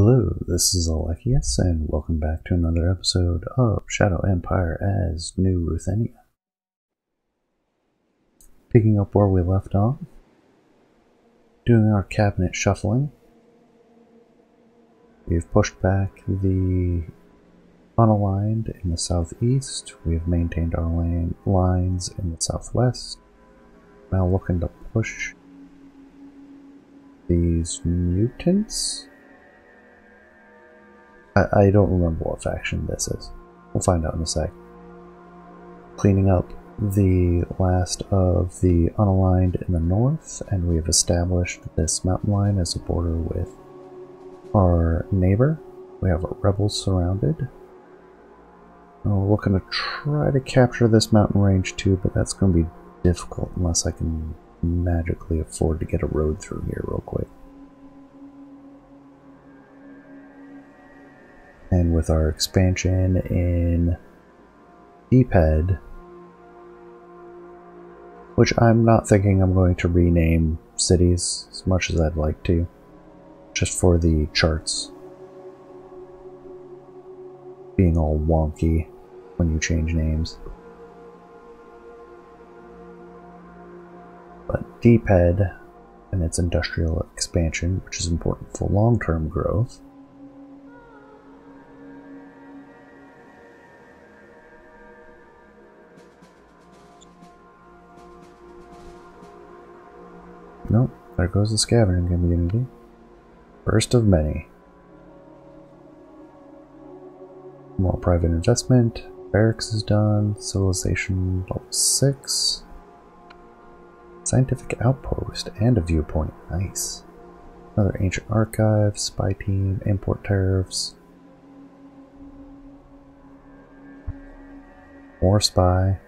Hello, this is Alekius, and welcome back to another episode of Shadow Empire as New Ruthenia. Picking up where we left off, doing our cabinet shuffling. We've pushed back the unaligned in the southeast, we've maintained our lane, lines in the southwest. Now looking to push these mutants I, I don't remember what faction this is. We'll find out in a sec. Cleaning up the last of the unaligned in the north, and we have established this mountain line as a border with our neighbor. We have our rebels surrounded. We're looking to try to capture this mountain range too, but that's going to be difficult unless I can magically afford to get a road through here real quick. And with our expansion in D-Ped, which I'm not thinking I'm going to rename cities as much as I'd like to, just for the charts being all wonky when you change names. But D-Ped and its industrial expansion, which is important for long-term growth, there goes the scavenging community. First of many. More private investment. Barracks is done. Civilization level 6. Scientific outpost and a viewpoint. Nice. Another ancient archive, spy team, import tariffs. More spy.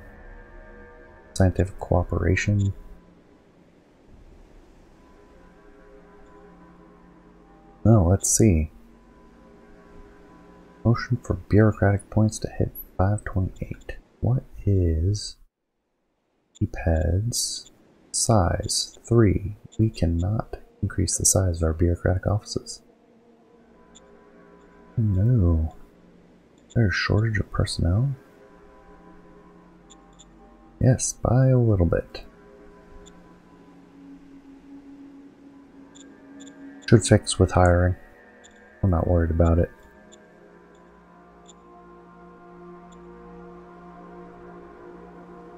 Scientific cooperation. Let's see. Motion for bureaucratic points to hit 528. What is D-Ped's size? 3. We cannot increase the size of our bureaucratic offices. No. Is there a shortage of personnel? Yes, by a little bit. Should fix with hiring. I'm not worried about it.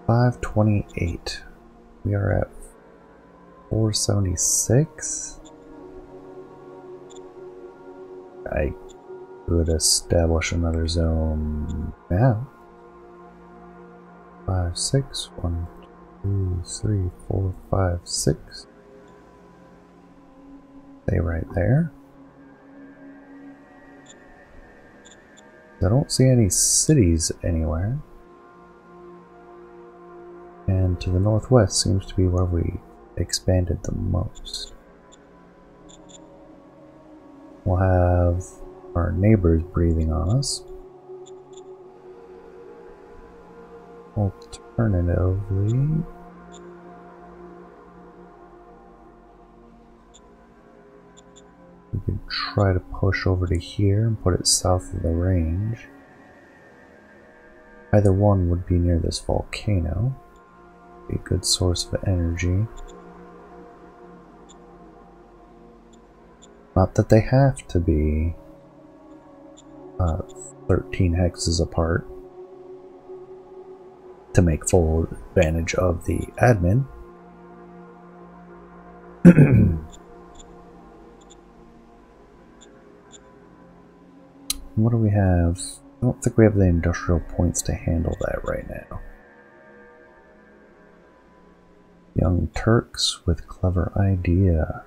Five twenty-eight. We are at four seventy-six. I could establish another zone now. Five, six, one, two, three, four, five, six. Stay right there. I don't see any cities anywhere. And to the northwest seems to be where we expanded the most. We'll have our neighbors breathing on us. Alternatively, We could try to push over to here and put it south of the range. Either one would be near this volcano. Be a good source of energy. Not that they have to be uh, 13 hexes apart to make full advantage of the admin. Do we have? I don't think we have the industrial points to handle that right now. Young Turks with clever idea.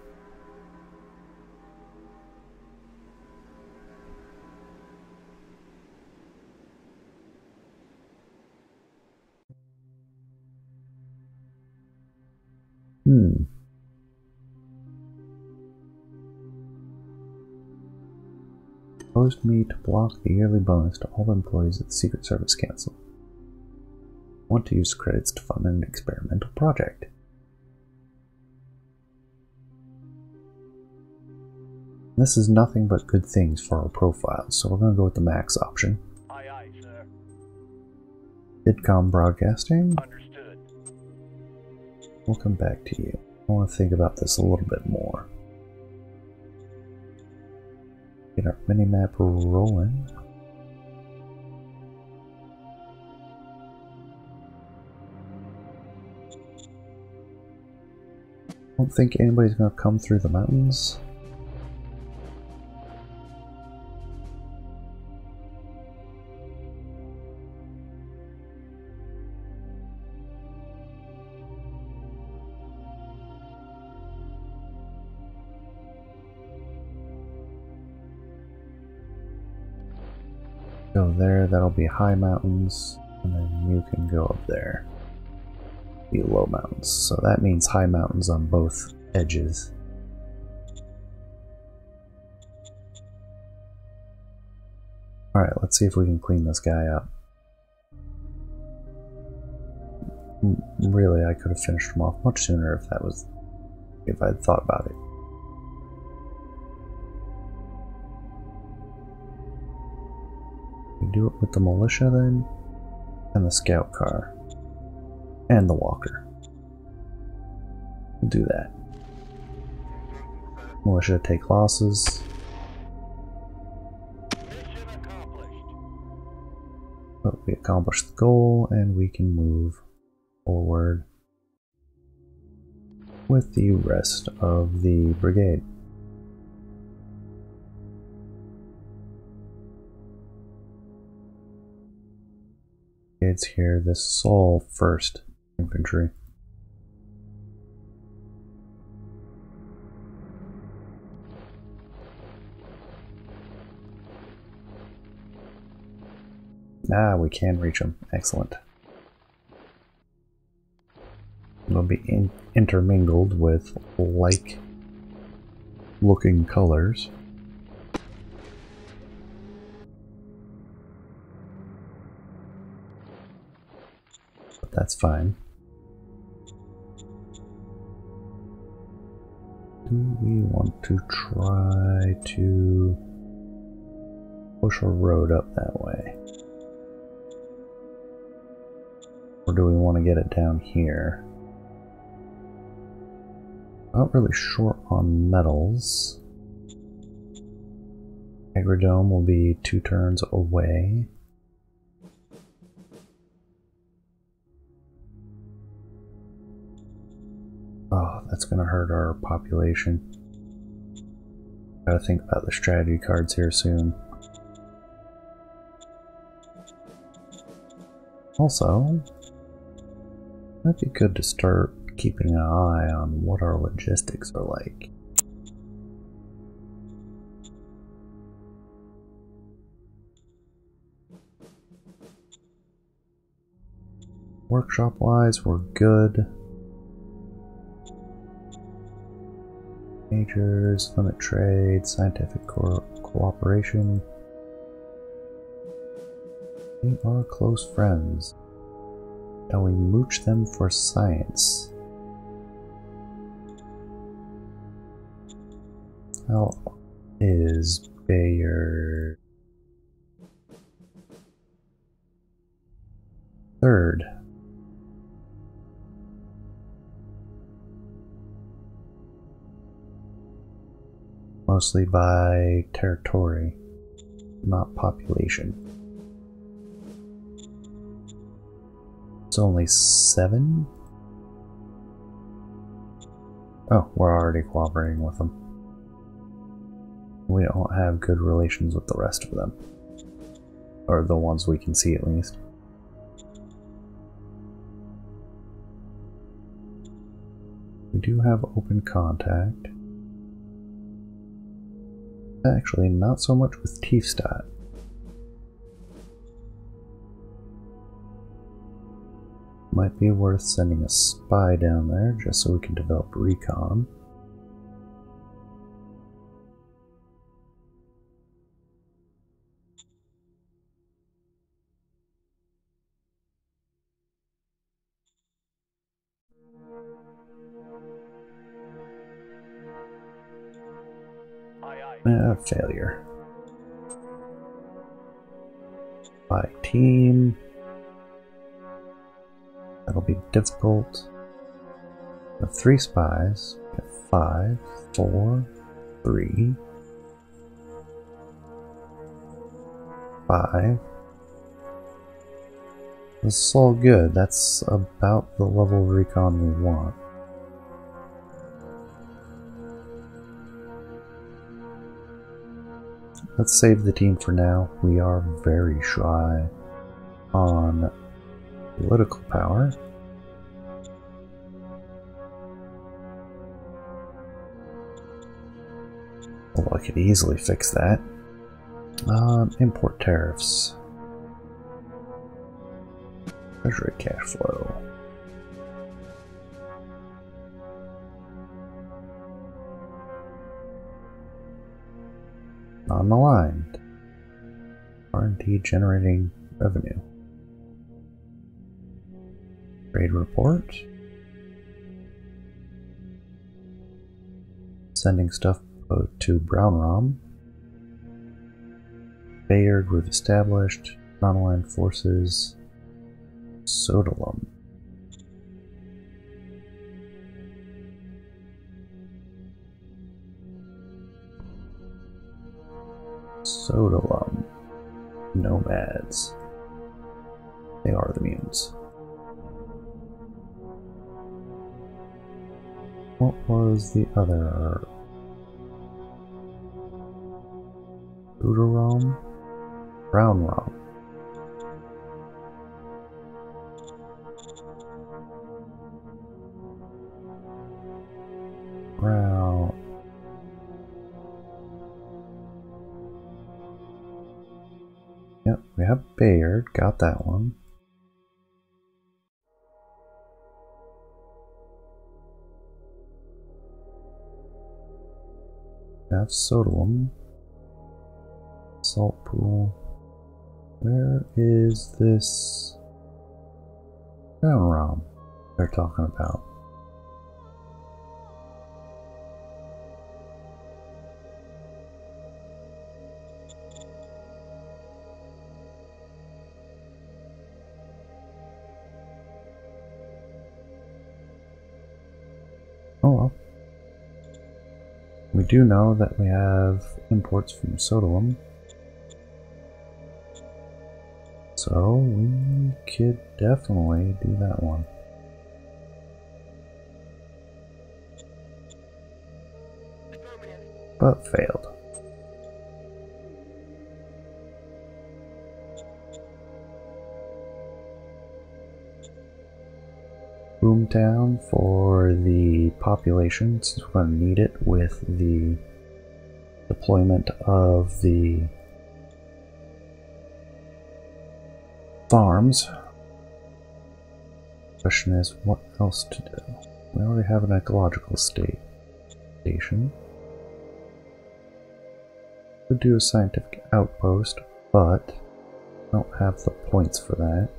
Hmm. Proposed me to block the yearly bonus to all employees at the Secret Service Council. I want to use credits to fund an experimental project. This is nothing but good things for our profile, so we're going to go with the max option. Aye, aye, sir. Vidcom Broadcasting, Understood. we'll come back to you. I want to think about this a little bit more. Get our minimap rolling. I don't think anybody's gonna come through the mountains. That'll be high mountains, and then you can go up there. Be low mountains. So that means high mountains on both edges. Alright, let's see if we can clean this guy up. Mm, really, I could have finished him off much sooner if that was. if I'd thought about it. Do it with the militia then, and the scout car, and the walker. We'll do that. Militia take losses. But we accomplished the goal and we can move forward with the rest of the brigade. It's here. Is all first infantry. Ah, we can reach them. Excellent. It'll be in intermingled with like looking colors. That's fine. Do we want to try to push a road up that way? Or do we want to get it down here? Not really short on metals. Agrodome will be two turns away. Oh, that's gonna hurt our population. Gotta think about the strategy cards here soon. Also, might be good to start keeping an eye on what our logistics are like. Workshop wise, we're good. Majors, limit trade, scientific co- cooperation. We are close friends. Shall we mooch them for science? How is Bayer? Mostly by territory, not population. It's only seven? Oh, we're already cooperating with them. We don't have good relations with the rest of them. Or the ones we can see at least. We do have open contact. Actually, not so much with Tiefstadt. Might be worth sending a spy down there just so we can develop recon. Uh, failure. By team. That'll be difficult. Have three spies. Five, four, three, five. This is all good. That's about the level of recon we want. Let's save the team for now. We are very shy on political power. Although I could easily fix that. Um, import tariffs. Treasury cash flow. Non-aligned. R&D generating revenue. Trade report. Sending stuff to Brown Rom. Bayard we've established. Non-aligned forces. Sodalum. Sodalum. Nomads. They are the mutants. What was the other? Budarom? Brown Rom. We have Bayard, got that one. We have Sodalum. Salt pool. Where is this Brown Rom they're talking about? We do know that we have imports from Sodalum. So we could definitely do that one. But failed. Boomtown for the population, since we're going to need it with the deployment of the farms. Question is, what else to do? We already have an ecological state station. Could do a scientific outpost, but I don't have the points for that.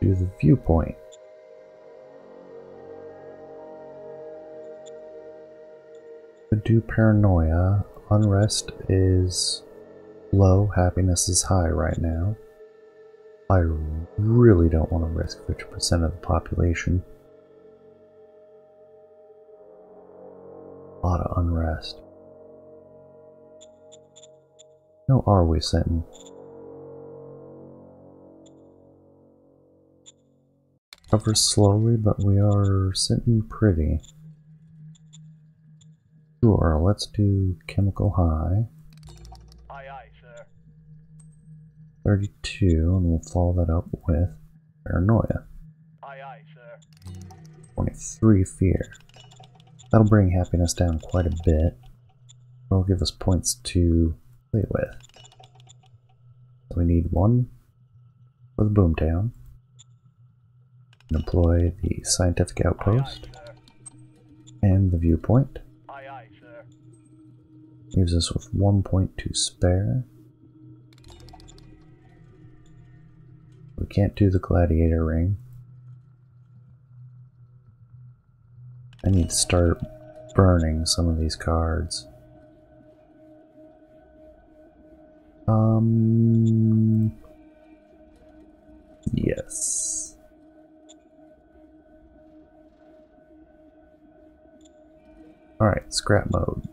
Do the viewpoint. Do paranoia. Unrest is low, happiness is high right now. I really don't want to risk 50% of the population. A lot of unrest. No, are we sitting? Cover slowly, but we are sitting pretty. Sure, let's do chemical high. Aye, aye, sir. 32, and we'll follow that up with paranoia. Aye, aye, sir. 23 fear. That'll bring happiness down quite a bit. It'll give us points to play with. So we need one for the Boomtown. Employ the scientific outpost and the viewpoint. Leaves us with one point to spare. We can't do the gladiator ring. I need to start burning some of these cards. Um. Yes. Alright, scrap mode.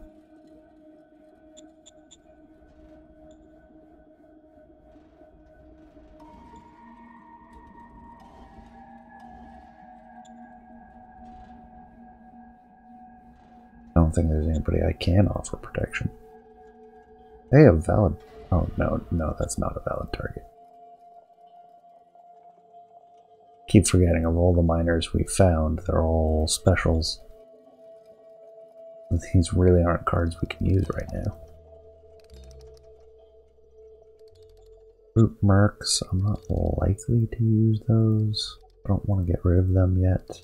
Don't think there's anybody I can offer protection. They have valid. Oh, no, no, that's not a valid target. Keep forgetting of all the miners we found, they're all specials. These really aren't cards we can use right now. Root Mercs, I'm not likely to use those. I don't want to get rid of them yet.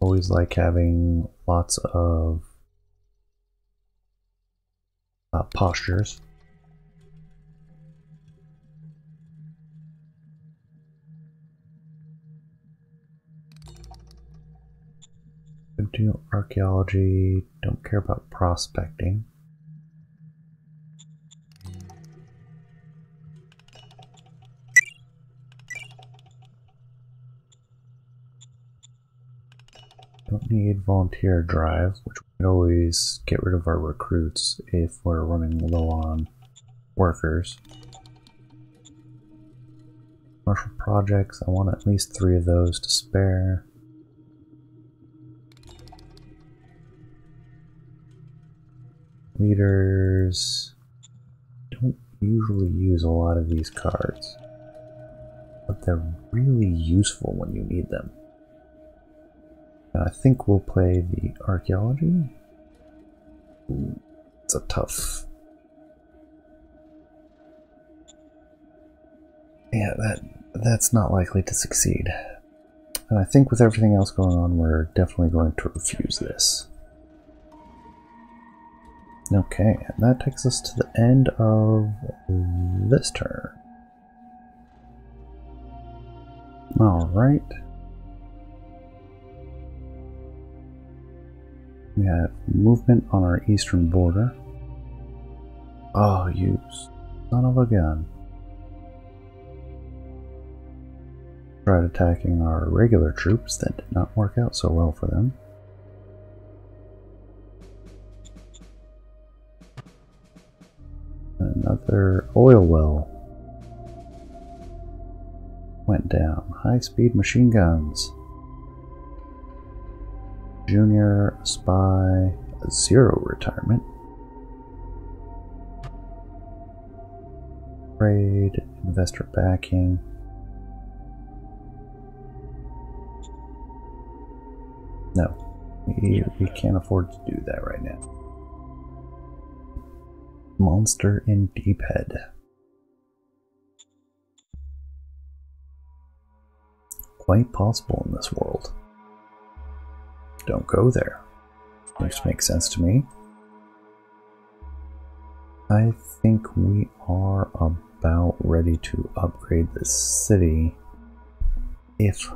Always like having lots of uh, postures. Do archaeology, don't care about prospecting. Don't need volunteer drive, which we always get rid of our recruits if we're running low on workers. Commercial projects, I want at least three of those to spare. Leaders don't usually use a lot of these cards, but they're really useful when you need them. I think we'll play the archaeology. It's a tough. Yeah, that that's not likely to succeed. And I think with everything else going on, we're definitely going to refuse this. Okay, and that takes us to the end of this turn. Alright. We have movement on our eastern border. Oh, you son of a gun. Tried attacking our regular troops, that did not work out so well for them. Another oil well went down. High speed machine guns. Junior spy, zero retirement. Trade, investor backing. No, we, we can't afford to do that right now. Monster in Deep Head. Quite possible in this world. Don't go there. Which makes sense to me. I think we are about ready to upgrade this city if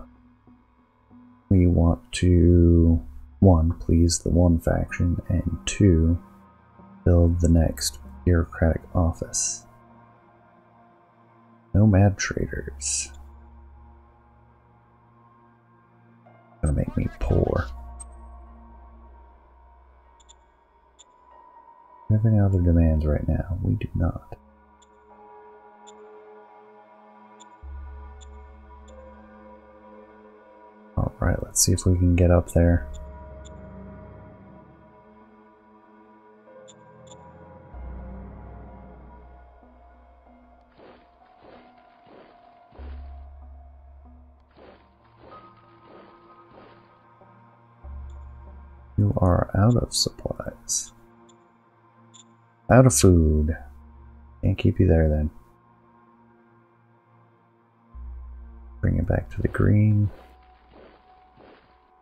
we want to one please the one faction and two build the next bureaucratic office nomad traders gonna make me poor have any other demands right now? We do not. Alright, let's see if we can get up there. You are out of supplies. Out of food. Can't keep you there then. Bring it back to the green.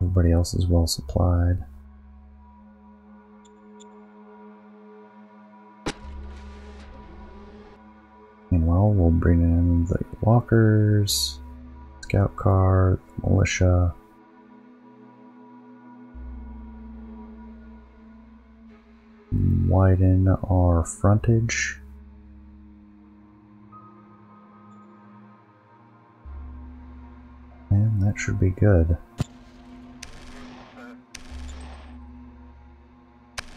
Everybody else is well supplied. Meanwhile, we'll bring in the walkers, scout car, militia. Widen our frontage. And that should be good.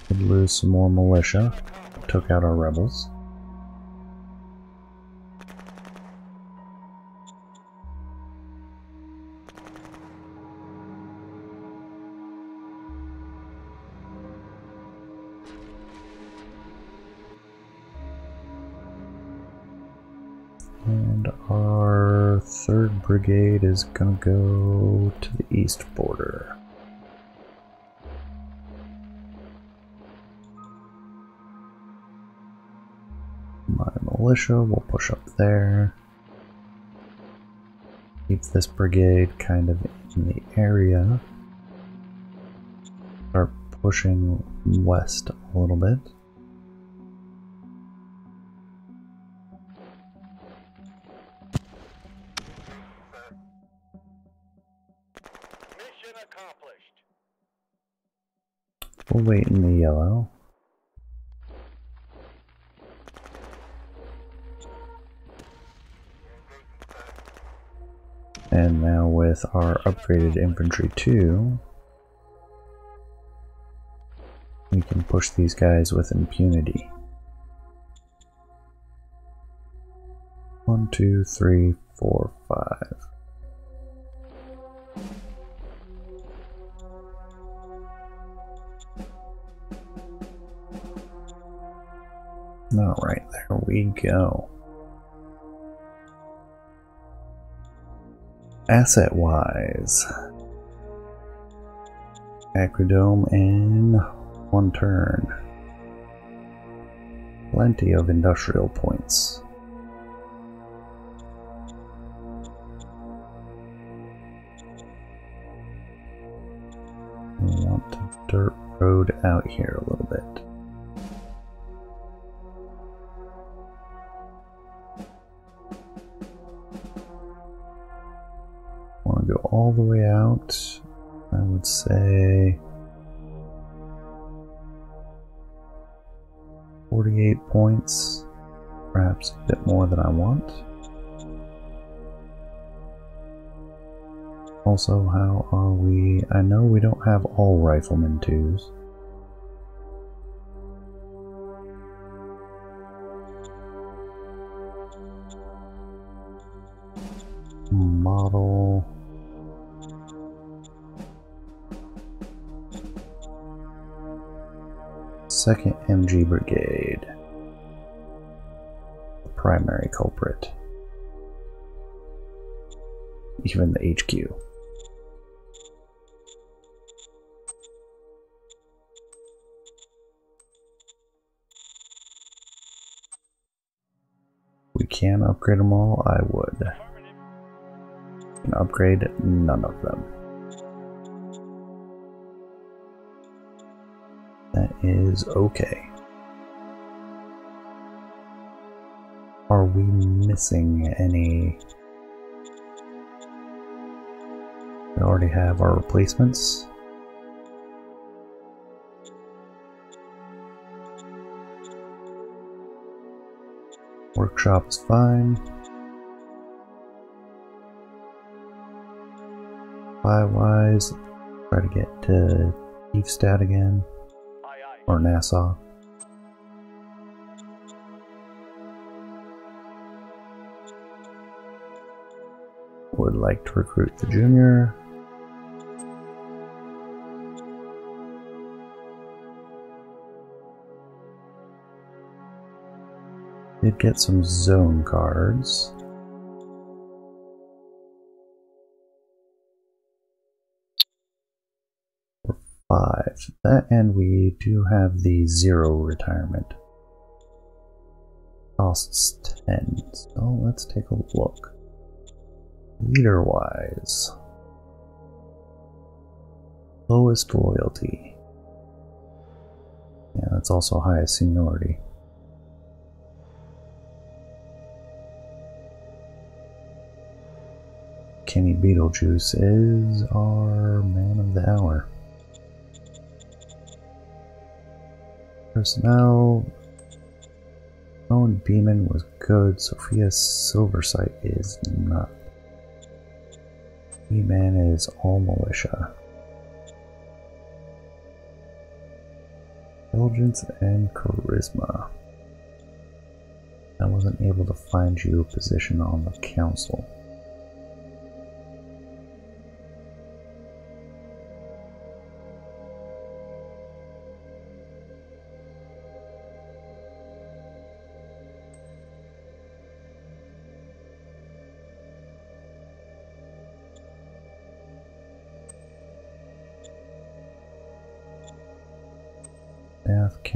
Could lose some more militia. Took out our rebels. Brigade is gonna go to the east border. My militia will push up there. Keep this brigade kind of in the area. Start pushing west a little bit. We'll wait in the yellow. And now with our upgraded infantry 2, we can push these guys with impunity. One, two, three, four, five. We go. Asset wise, Agrodome in one turn. Plenty of industrial points. We want to dirt road out here a little bit. Go all the way out, I would say 48 points, perhaps a bit more than I want. Also, how are we? I know we don't have all riflemen twos. 2nd MG Brigade. The primary culprit. Even the HQ. We can upgrade them all, I would. Can upgrade none of them. Is okay. Are we missing any? We already have our replacements. Workshop is fine. Five wise, try to get to Tiefstadt again Aye, aye. Or Nassau. Would like to recruit the junior. Did get some zone cards. And we do have the zero retirement. Costs ten. So let's take a look. Leader wise. Lowest loyalty. Yeah, that's also highest seniority. Kenny Beetlejuice is our man of the hour. Personnel. Owen Beeman was good. Sophia Silversight is not. E-Man is all militia. Intelligence and charisma. I wasn't able to find you a position on the council.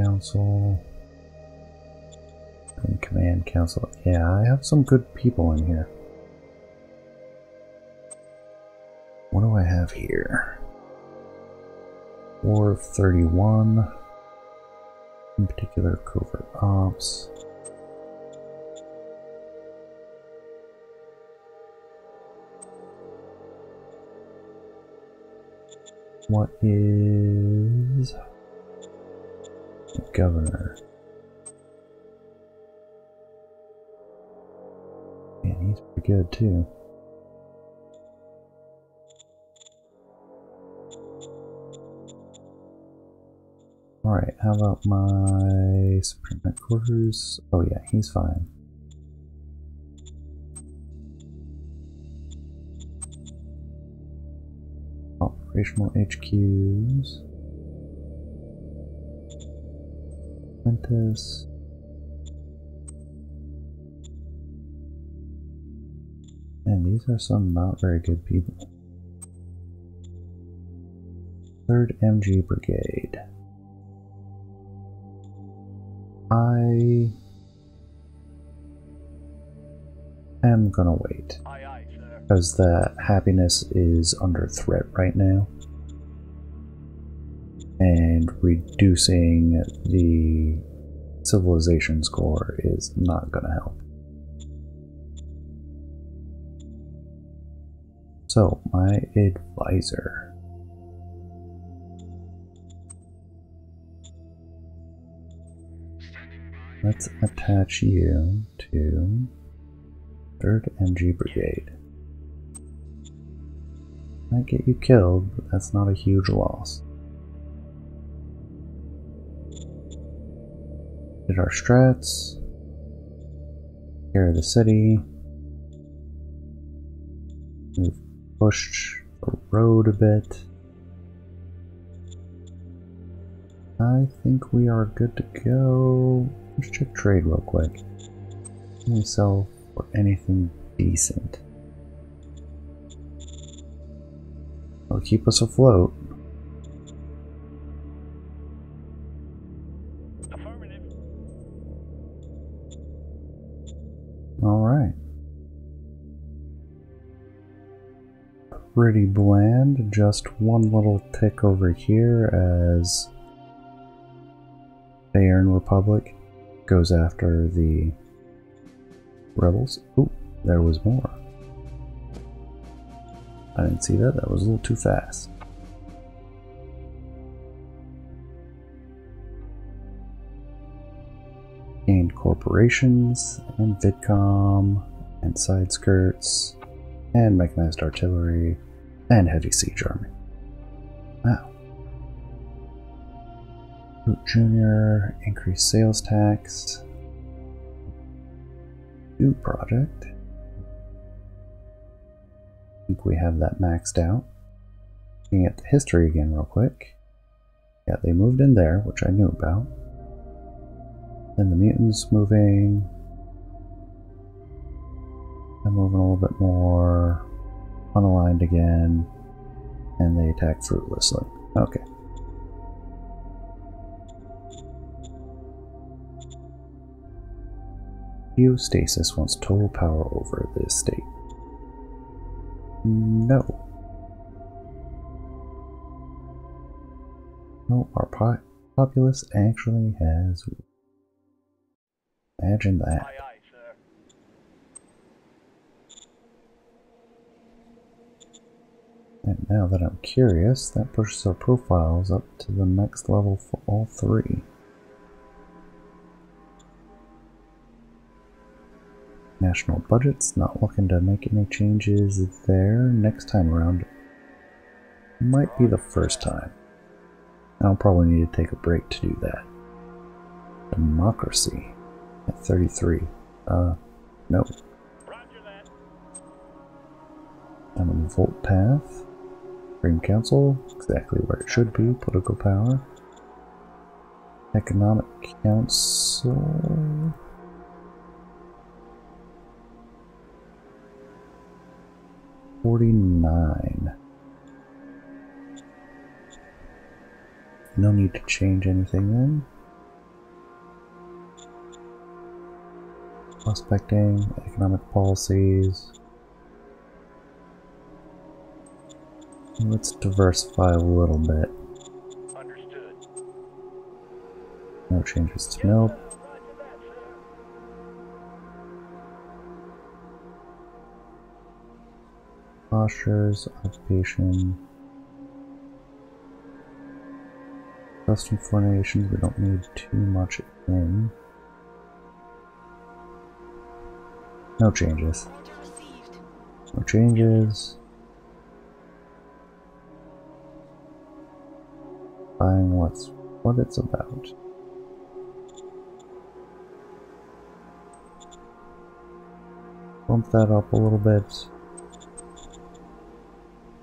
Council. And Command Council. Yeah, I have some good people in here. What do I have here? War of 31. In particular, Covert Ops. What is governor? Yeah, he's pretty good too. Alright, how about my Supreme Headquarters? Oh yeah, he's fine. Oh, Operational HQs. Apprentice. And these are some not very good people. 3rd MG Brigade. I am gonna wait Aye, aye, sir. because the happiness is under threat right now. And reducing the civilization score is not gonna help. So, my advisor. Let's attach you to 3rd MG Brigade. Might get you killed, but that's not a huge loss. Did our strats. Here the city. We've pushed the road a bit. I think we are good to go. Let's check trade real quick. Can we sell for anything decent? It'll keep us afloat. Pretty bland, just one little tick over here as Bayern Republic goes after the rebels. Ooh, there was more. I didn't see that, that was a little too fast. Gained corporations and VidCom and side skirts and mechanized artillery and heavy siege army. Wow. Root Junior, increased sales tax. New project. I think we have that maxed out. Looking at the history again, real quick. Yeah, they moved in there, which I knew about. Then the mutants moving. I'm moving a little bit more. Unaligned again. And they attack fruitlessly. Okay. Geostasis wants total power over this state. No. No, our po- populace actually has. Imagine that. And now that I'm curious, that pushes our profiles up to the next level for all three. National budgets, not looking to make any changes there next time around. Might be the first time. I'll probably need to take a break to do that. Democracy at 33. Uh, no. I'm on the Volt Path. Supreme Council, exactly where it should be. Political power. Economic Council. Forty-nine. No need to change anything then. Prospecting, economic policies. Let's diversify a little bit. Understood. No changes to nope. Roger that, sir. Postures, occupation. Custom formations, we don't need too much in. No changes. No changes. Buying what's what it's about. Bump that up a little bit.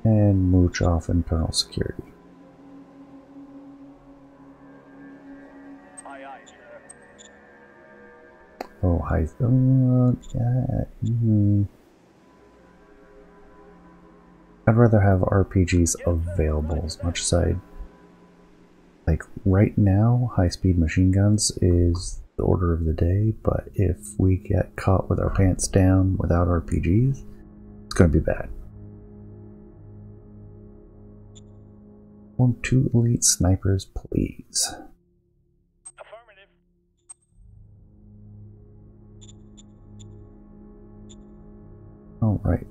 And mooch off internal security. Aye, aye, sir. Oh, hi. Uh, yeah. mm. I'd rather have RPGs available as much as I. Like, right now, high speed machine guns is the order of the day, but if we get caught with our pants down without RPGs, it's gonna be bad. Form two elite snipers, please. Affirmative. Alright.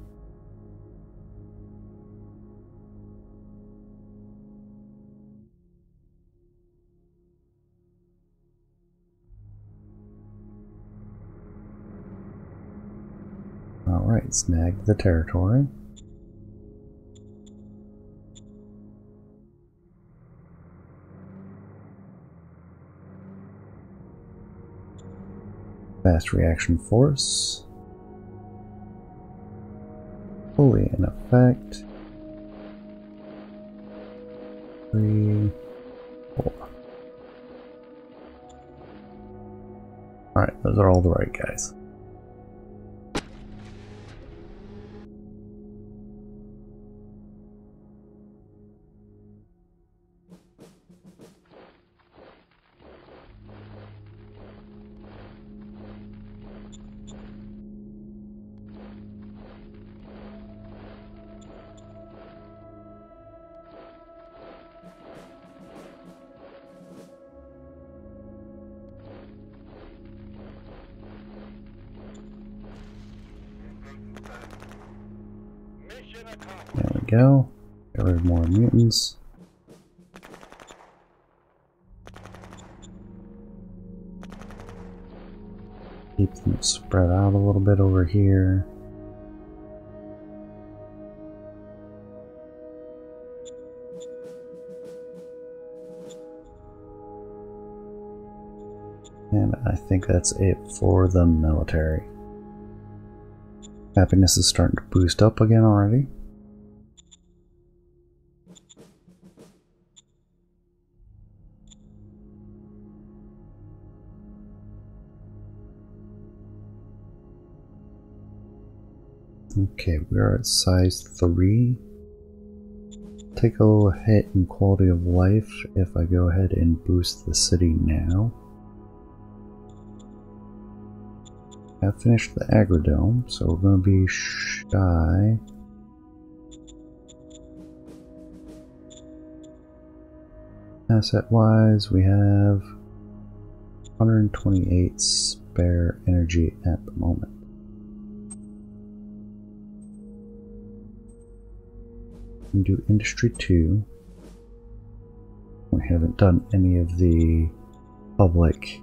Alright, snag the territory. Fast reaction force. Fully in effect. Three, four. Alright, those are all the right guys. Keep them spread out a little bit over here. And I think that's it for the military. Happiness is starting to boost up again already. Okay, we're at size 3. Take a little hit in quality of life if I go ahead and boost the city now. I've finished the agrodome, so we're going to be shy. Asset wise, we have 128 spare energy at the moment. can do industry two. We haven't done any of the public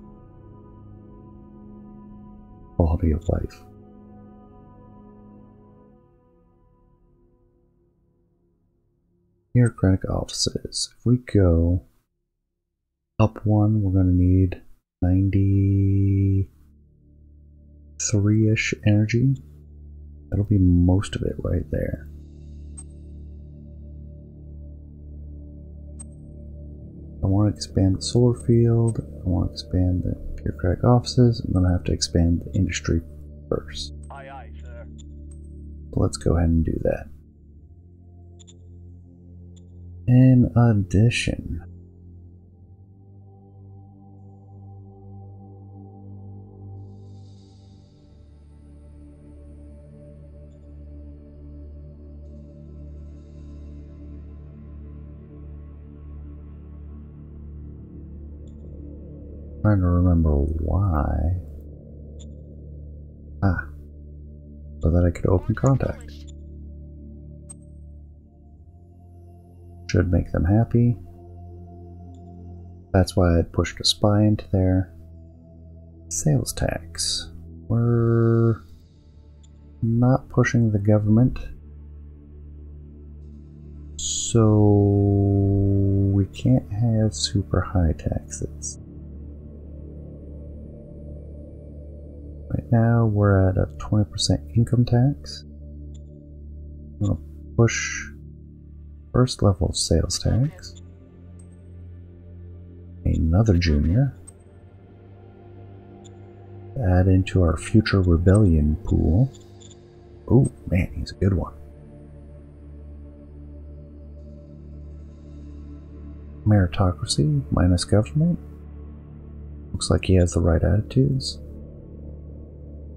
quality of life. Bureaucratic offices. If we go up one, we're going to need 93-ish energy. That'll be most of it right there. I want to expand the solar field. I want to expand the bureaucratic offices. I'm going to have to expand the industry first. Aye, aye, sir. So let's go ahead and do that. In addition, trying to remember why. Ah, so that I could open contact. Should make them happy. That's why I pushed a spy into there. Sales tax. We're not pushing the government. So we can't have super high taxes. Now we're at a 20% income tax. I'm gonna push first level sales tax. Another junior. Add into our future rebellion pool. Oh man, he's a good one. Meritocracy minus government. Looks like he has the right attitudes.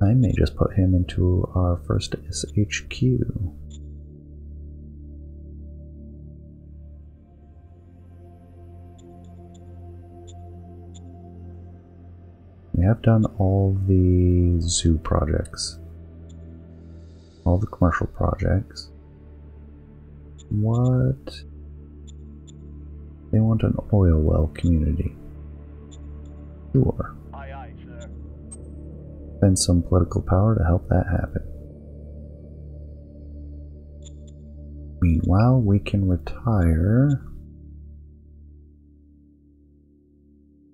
I may just put him into our first SHQ. We have done all the zoo projects, all the commercial projects. What? They want an oil well community. Sure. Spend some political power to help that happen. Meanwhile, we can retire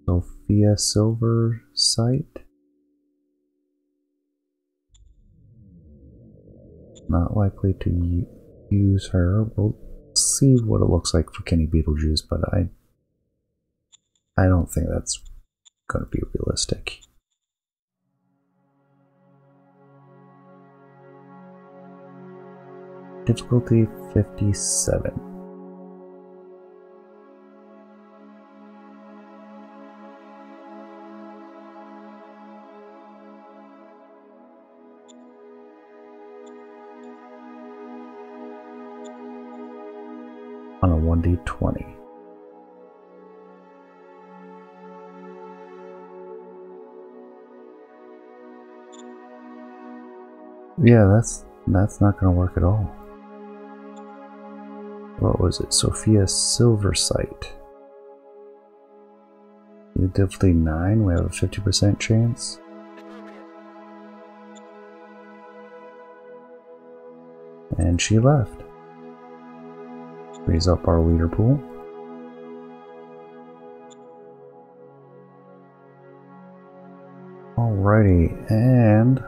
Sophia Silver site. Not likely to use her. We'll see what it looks like for Kenny Beetlejuice, but I I don't think that's going to be realistic. Difficulty 57. On a 1d20. Yeah, that's that's not going to work at all. What was it? Sophia Silver Site. Difficulty 9, we have a 50% chance. And she left. Raise up our leader pool. Alrighty, and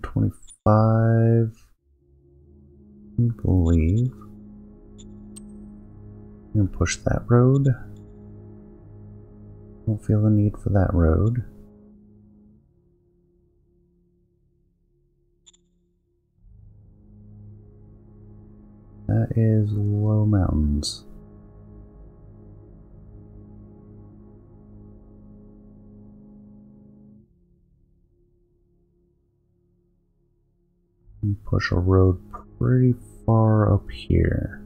one twenty-five. I believe. And push that road. Don't feel the need for that road. That is low mountains. Push a road pretty far up here.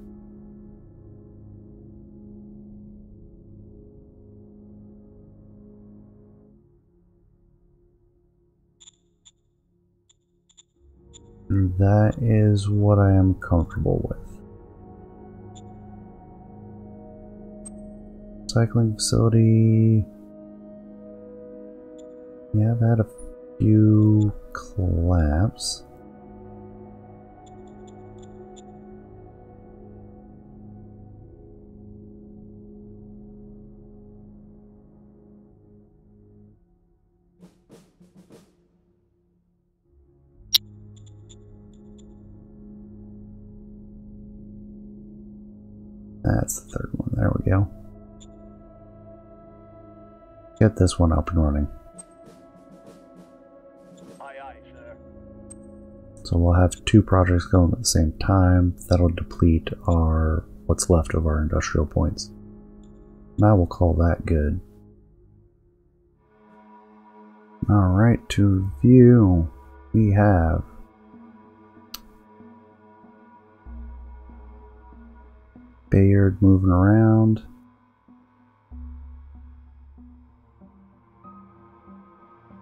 And that is what I am comfortable with. Cycling facility. Yeah, I've had a few collapse. Get this one up and running. Aye, aye. So we'll have two projects going at the same time. That'll deplete our what's left of our industrial points. Now we'll call that good. Alright, to view, we have Bayard moving around.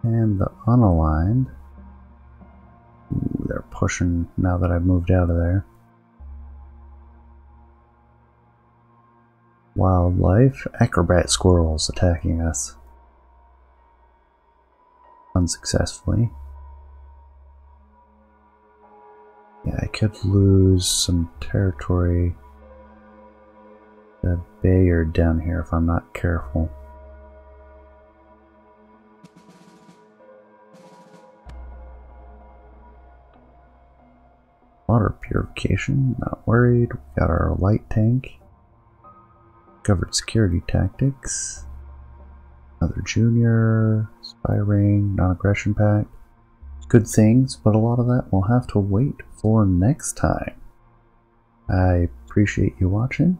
And the unaligned. Ooh, they're pushing now that I've moved out of there. Wildlife, acrobat squirrels attacking us. Unsuccessfully. Yeah, I could lose some territory the Bayard down here if I'm not careful. Water purification, not worried. We got our light tank. Covered security tactics. Another junior. Spy ring, non-aggression pact. Good things, but a lot of that we'll have to wait for next time. I appreciate you watching.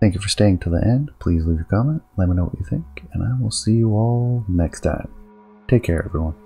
Thank you for staying to the end. Please leave a comment, let me know what you think, and I will see you all next time. Take care, everyone.